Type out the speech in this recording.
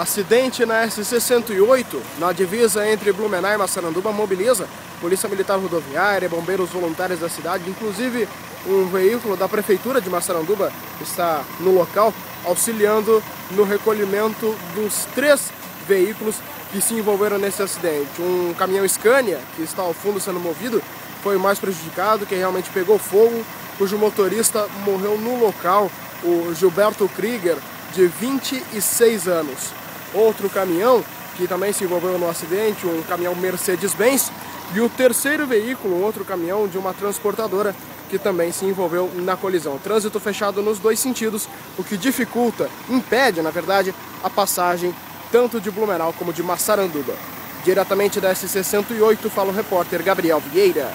Acidente na SC-108, na divisa entre Blumenau e Massaranduba, mobiliza Polícia Militar Rodoviária, bombeiros voluntários da cidade, inclusive um veículo da Prefeitura de Massaranduba está no local, auxiliando no recolhimento dos três veículos que se envolveram nesse acidente. Um caminhão Scania, que está ao fundo sendo movido, foi o mais prejudicado, que realmente pegou fogo, cujo motorista morreu no local, o Gilberto Krieger, de 26 anos outro caminhão que também se envolveu no acidente, um caminhão Mercedes-Benz, e o terceiro veículo, outro caminhão de uma transportadora que também se envolveu na colisão. Trânsito fechado nos dois sentidos, o que dificulta, impede, na verdade, a passagem tanto de Blumenau como de Massaranduba. Diretamente da SC-108, fala o repórter Gabriel Vieira.